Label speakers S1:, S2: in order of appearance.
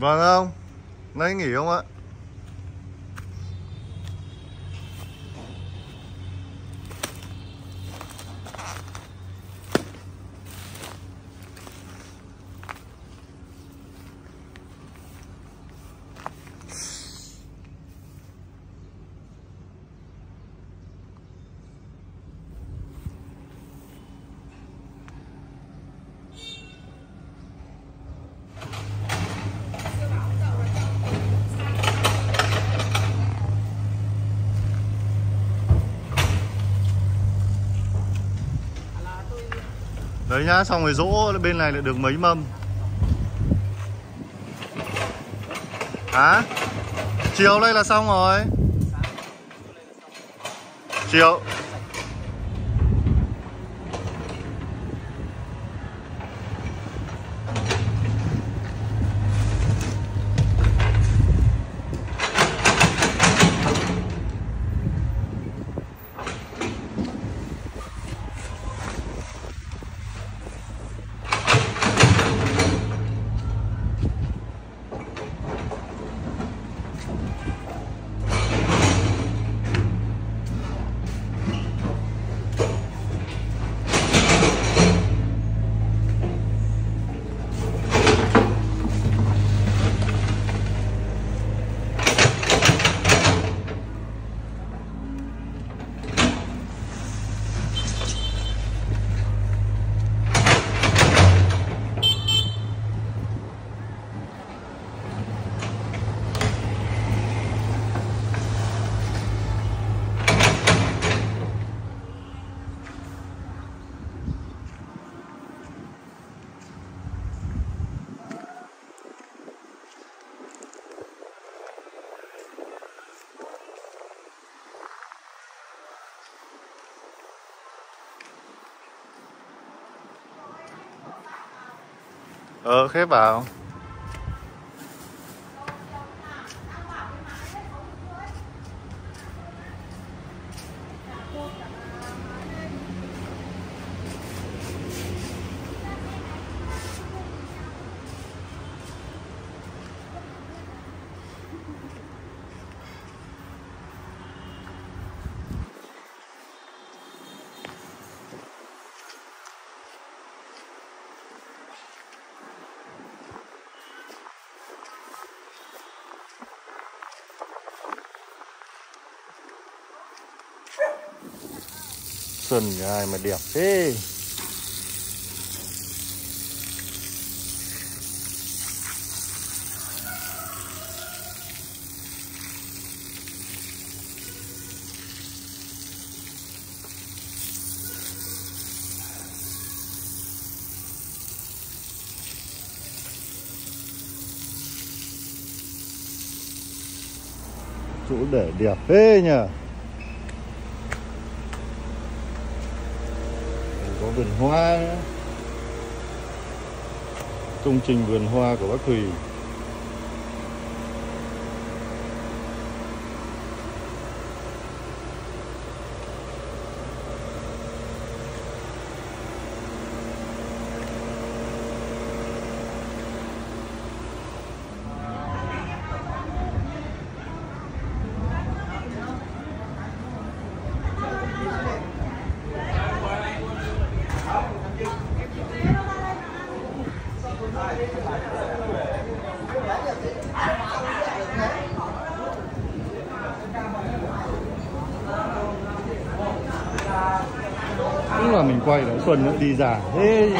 S1: Vâng không? Nay nghỉ không ạ? Đấy nhá, xong rồi rỗ bên này lại được mấy mâm? Hả? Chiều đây là xong rồi. Chiều. Ờ, khép vào Xuân ai mà đẹp thế? Chỗ để đẹp thế nhỉ có vườn hoa nữa. công trình vườn hoa của bác Thùy là mình quay lại Xuân nữa đi giả thế.